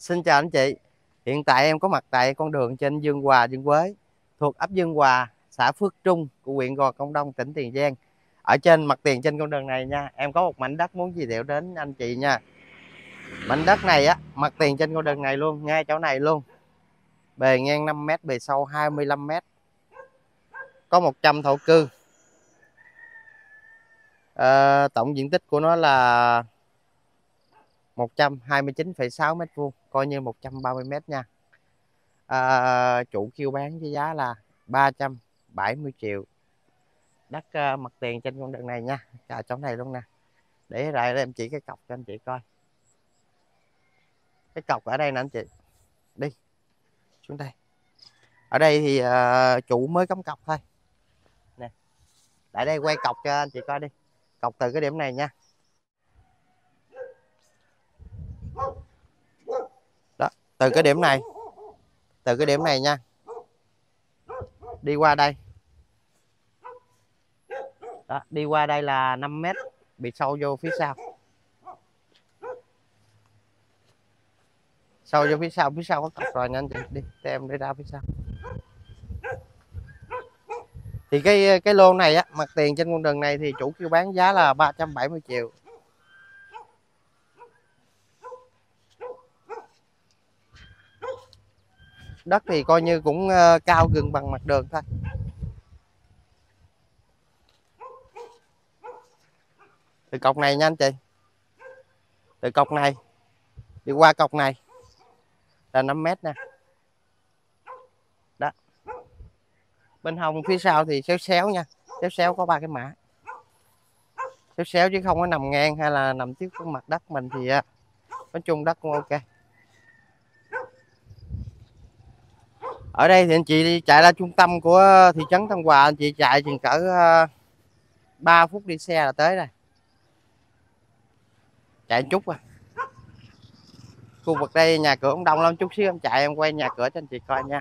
Xin chào anh chị. Hiện tại em có mặt tại con đường trên Dương Hòa, Dương Quế, thuộc ấp Dương Hòa, xã Phước Trung của huyện Gò Công Đông, tỉnh Tiền Giang. Ở trên mặt tiền trên con đường này nha, em có một mảnh đất muốn giới thiệu đến anh chị nha. Mảnh đất này á, mặt tiền trên con đường này luôn, ngay chỗ này luôn. Bề ngang 5 m, bề sâu 25 m. Có 100 thổ cư. À, tổng diện tích của nó là 129,6 mét vuông coi như 130 mét nha. À, chủ kêu bán với giá là 370 triệu. Đất uh, à, mặt tiền trên con đường này nha. Cả chỗ này luôn nè. Để lại em chỉ cái cọc cho anh chị coi. Cái cọc ở đây nè anh chị. Đi. Xuống đây. Ở đây thì uh, chủ mới cắm cọc thôi. Nè. Lại đây quay cọc cho anh chị coi đi. Cọc từ cái điểm này nha đó từ cái điểm này. Từ cái điểm này nha. Đi qua đây. Đó, đi qua đây là 5 mét bị sâu vô phía sau. Sâu vô phía sau phía sau có cọc rồi nha anh chị. Đi theo em đi ra phía sau. Thì cái cái lô này á mặt tiền trên con đường này thì chủ kêu bán giá là 370 triệu. Đất thì coi như cũng ờ, cao gần bằng mặt đường thôi. Từ cọc này nha anh chị. Từ cọc này. Đi qua cọc này. Là 5 mét nè. Đó. Bên hông phía sau thì xéo xéo nha. Xéo xéo có ba cái mã. Xéo xéo chứ không có nằm ngang hay là nằm trước mặt đất mình thì ờ, nói chung đất cũng ok. Ở đây thì anh chị đi chạy ra trung tâm của thị trấn Tân Hòa, anh chị chạy chừng cỡ ờ, 3 phút đi xe là tới rồi. Chạy chút à. Khu vực đây nhà cửa cũng đông lắm, chút xíu em chạy, em quay nhà cửa cho anh chị coi nha.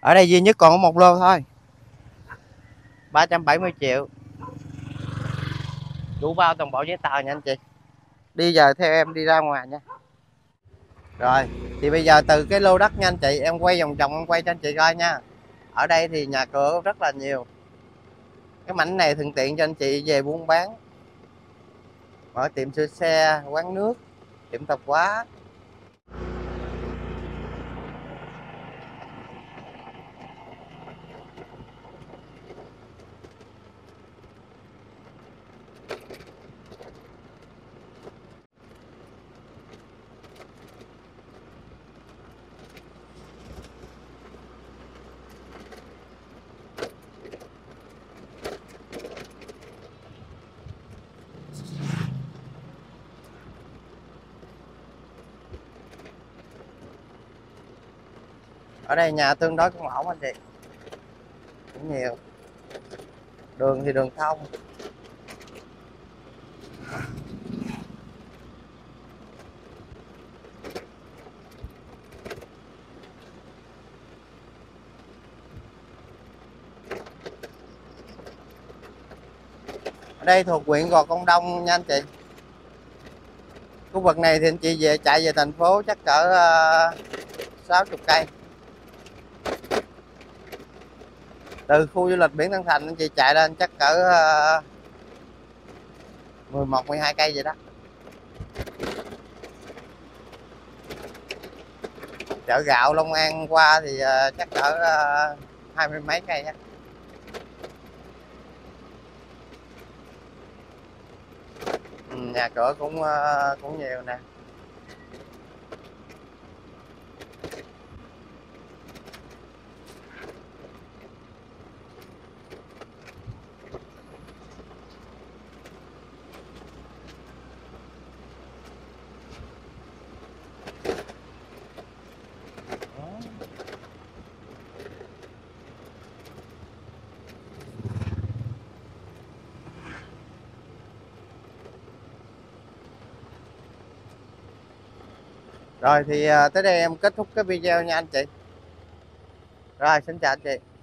Ở đây duy nhất còn có một lô thôi. 370 triệu. Đủ bao toàn bộ giấy tờ nha anh chị đi giờ theo em đi ra ngoài nha. Rồi, thì bây giờ từ cái lô đất nha anh chị, em quay vòng vòng, em quay cho anh chị coi nha. Ở đây thì nhà cửa rất là nhiều. Cái mảnh này thuận tiện cho anh chị về buôn bán. Mở tiệm sửa xe, quán nước, tiệm tạp hóa. Ở đây nhà tương đối cũng ổn anh chị. Cũng nhiều. Đường thì đường thông. Ở đây thuộc huyện Gò Công Đông nha anh chị. Khu vực này thì anh chị về chạy về thành phố chắc cỡ ờ, uh, 60 cây từ khu du lịch biển Tân Thành anh chị chạy lên chắc cỡ ờ, 11 12 cây vậy đó. Chợ gạo Long An qua thì ờ, chắc cỡ ờ, hai mươi mấy cây á ừ, nhà cửa cũng ờ, cũng nhiều nè. Rồi thì à, tới đây em kết thúc cái video nha anh chị. Rồi, xin chào anh chị.